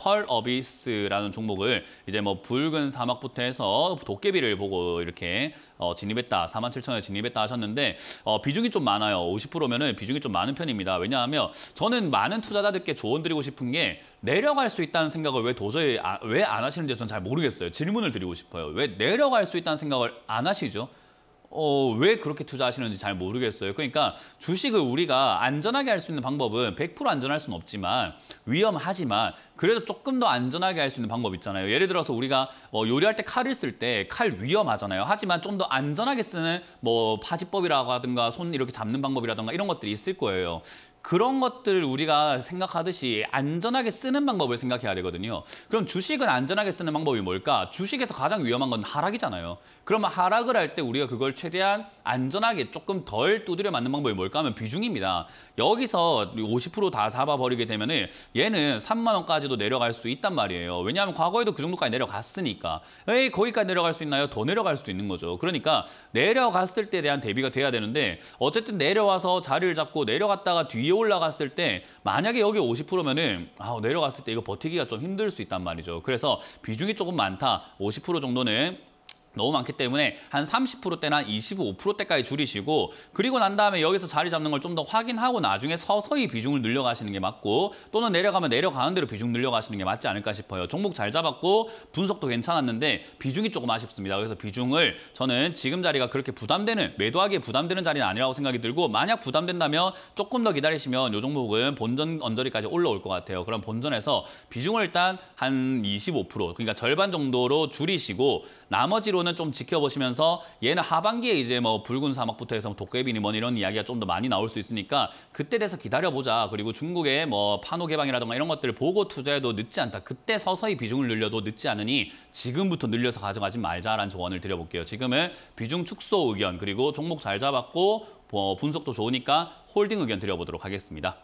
펄 어비스라는 종목을 이제 뭐 붉은 사막부터 해서 도깨비를 보고 이렇게 어, 진입했다. 47,000원에 진입했다 하셨는데 어, 비중이 좀 많아요. 50%면은 비중이 좀 많은 편입니다. 왜냐하면 저는 많은 투자자들께 조언 드리고 싶은 게 내려갈 수 있다는 생각을 왜 도저히 아, 왜안 하시는지 저는 잘 모르겠어요. 질문을 드리고 싶어요. 왜 내려갈 수 있다는 생각을 안 하시죠? 어, 왜 그렇게 투자하시는지 잘 모르겠어요. 그러니까 주식을 우리가 안전하게 할 수 있는 방법은 100% 안전할 수는 없지만 위험하지만 그래도 조금 더 안전하게 할 수 있는 방법 있잖아요. 예를 들어서 우리가 뭐 요리할 때 칼을 쓸 때 칼 위험하잖아요. 하지만 좀 더 안전하게 쓰는 뭐 파지법이라고 하든가 손 이렇게 잡는 방법이라든가 이런 것들이 있을 거예요. 그런 것들을 우리가 생각하듯이 안전하게 쓰는 방법을 생각해야 되거든요. 그럼 주식은 안전하게 쓰는 방법이 뭘까? 주식에서 가장 위험한 건 하락이잖아요. 그러면 하락을 할 때 우리가 그걸 최대한 안전하게 조금 덜 두드려 맞는 방법이 뭘까 하면 비중입니다. 여기서 50%다 잡아버리게 되면 은 얘는 3만 원까지도 내려갈 수 있단 말이에요. 왜냐하면 과거에도 그 정도까지 내려갔으니까. 에이, 거기까지 내려갈 수 있나요? 더 내려갈 수도 있는 거죠. 그러니까 내려갔을 때에 대한 대비가 돼야 되는데 어쨌든 내려와서 자리를 잡고 내려갔다가 뒤에 올라갔을 때 만약에 여기 50%면은 아, 내려갔을 때 이거 버티기가 좀 힘들 수 있단 말이죠. 그래서 비중이 조금 많다. 50% 정도는 너무 많기 때문에 한 30%대나 한 25%대까지 줄이시고 그리고 난 다음에 여기서 자리 잡는 걸 좀 더 확인하고 나중에 서서히 비중을 늘려가시는 게 맞고 또는 내려가면 내려가는 대로 비중 늘려가시는 게 맞지 않을까 싶어요. 종목 잘 잡았고 분석도 괜찮았는데 비중이 조금 아쉽습니다. 그래서 비중을 저는 지금 자리가 그렇게 부담되는 매도하기에 부담되는 자리는 아니라고 생각이 들고 만약 부담된다면 조금 더 기다리시면 이 종목은 본전 언저리까지 올라올 것 같아요. 그럼 본전에서 비중을 일단 한 25% 그러니까 절반 정도로 줄이시고 나머지 로는 좀 지켜보시면서 얘는 하반기에 이제 뭐 붉은 사막부터 해서 도깨비니 뭐 이런 이야기가 좀 더 많이 나올 수 있으니까 그때 돼서 기다려보자. 그리고 중국의 뭐 판호 개방이라든가 이런 것들을 보고 투자해도 늦지 않다. 그때 서서히 비중을 늘려도 늦지 않으니 지금부터 늘려서 가져가지 말자라는 조언을 드려볼게요. 지금은 비중 축소 의견 그리고 종목 잘 잡았고 뭐 분석도 좋으니까 홀딩 의견 드려보도록 하겠습니다.